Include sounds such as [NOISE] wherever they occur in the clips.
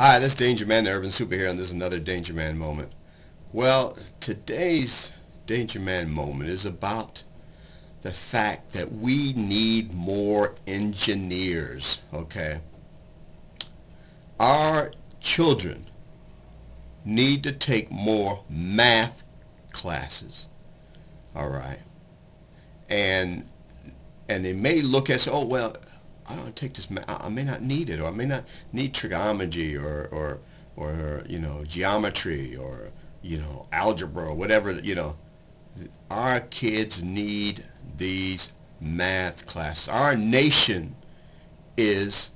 Hi, this is Danger Man, the Urban Superhero, and this is another Danger Man moment. Well, today's Danger Man moment is about the fact that we need more engineers, okay? Our children need to take more math classes, all right? And and they may look at, oh, well, I don't take this. I may not need it, or I may not need trigonometry, or or or you know geometry, or you know algebra, or whatever. You know, our kids need these math classes. Our nation is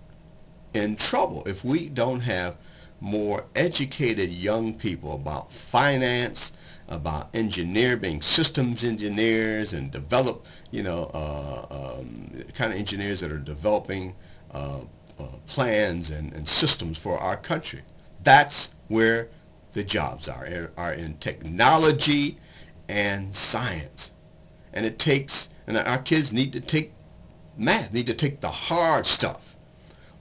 in trouble if we don't have more educated young people about finance, about engineer being systems engineers and develop, you know, uh, um, kind of engineers that are developing uh, uh, plans and, and systems for our country. That's where the jobs are, are in technology and science. And it takes, and our kids need to take math, need to take the hard stuff.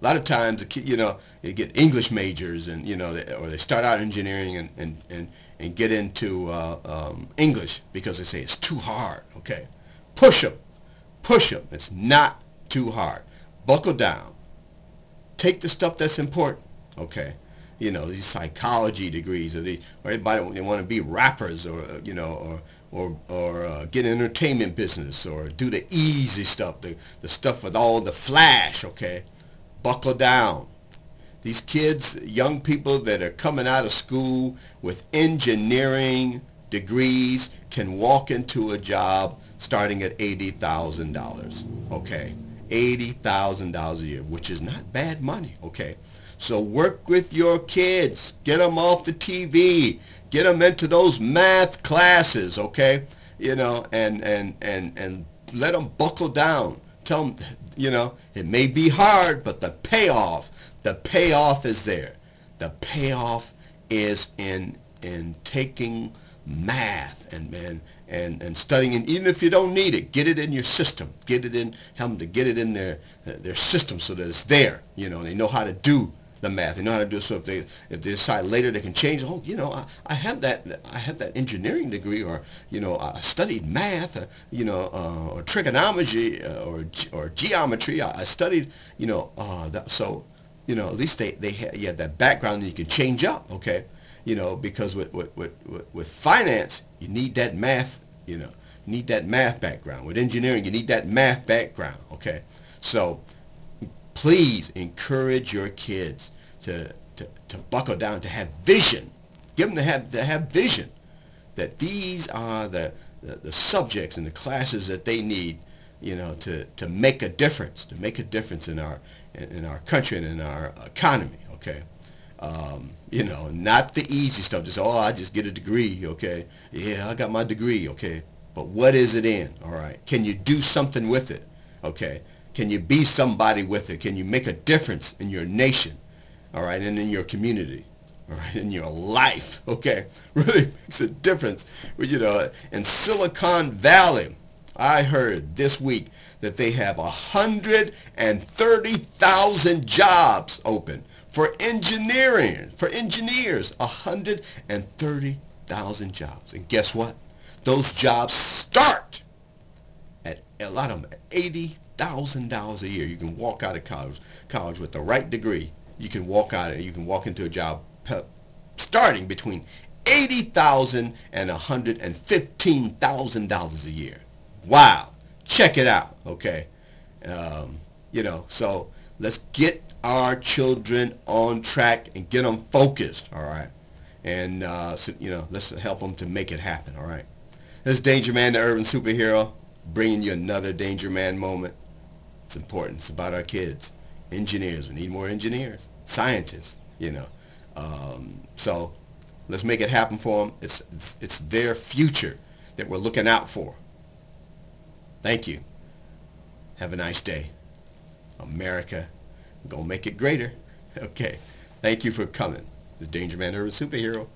A lot of times, you know, they get English majors and, you know, or they start out engineering and, and, and, and get into uh, um, English because they say it's too hard, okay? Push them. Push them. It's not too hard. Buckle down. Take the stuff that's important, okay? You know, these psychology degrees or, the, or everybody they want to be rappers or, you know, or, or, or uh, get an entertainment business or do the easy stuff, the, the stuff with all the flash, okay? Buckle down. These kids, young people that are coming out of school with engineering degrees can walk into a job starting at $80,000. Okay, $80,000 a year, which is not bad money. Okay, so work with your kids. Get them off the TV. Get them into those math classes. Okay, you know, and and and and let them buckle down. Tell them, you know, it may be hard, but the payoff the payoff is there. The payoff is in in taking math and and and, and studying and even if you don't need it, get it in your system. Get it in help them to get it in their their system so that it's there. You know, they know how to do the math. They know how to do it. So if they if they decide later they can change. Oh, you know, I, I have that I have that engineering degree, or you know, I studied math, uh, you know, uh, or trigonometry, uh, or or geometry. I, I studied, you know, uh, that, so you know, at least they, they have, you have that background that you can change up, okay? You know, because with, with, with, with finance, you need that math, you know, you need that math background. With engineering, you need that math background, okay? So please encourage your kids to, to, to buckle down, to have vision. Give them to have, to have vision that these are the, the, the subjects and the classes that they need you know, to, to make a difference, to make a difference in our in, our country and in our economy. Okay, um, you know, not the easy stuff. Just oh, I just get a degree. Okay, yeah, I got my degree. Okay, but what is it in? All right, can you do something with it? Okay, can you be somebody with it? Can you make a difference in your nation? All right, and in your community all right, in your life, [LAUGHS] okay, really makes a difference. You know, in Silicon Valley, I heard this week that they have 130,000 jobs open for engineering, for engineers, 130,000 jobs. And guess what? Those jobs start at a lot of them $80,000 a year. You can walk out of college, college with the right degree. You can walk out and you can walk into a job starting between 80,000 and $115,000 a year. Wow. Check it out. Okay. Um, you know, so let's get our children on track and get them focused. All right. And, uh, so, you know, let's help them to make it happen. All right. This is Danger Man, the urban superhero, bringing you another Danger Man moment. It's important. It's about our kids. Engineers. We need more engineers. Scientists, you know. Um, so let's make it happen for them. It's, it's, it's their future that we're looking out for. Thank you. Have a nice day. America, going to make it greater. [LAUGHS] Okay. Thank you for coming. The Danger Man Urban Superhero.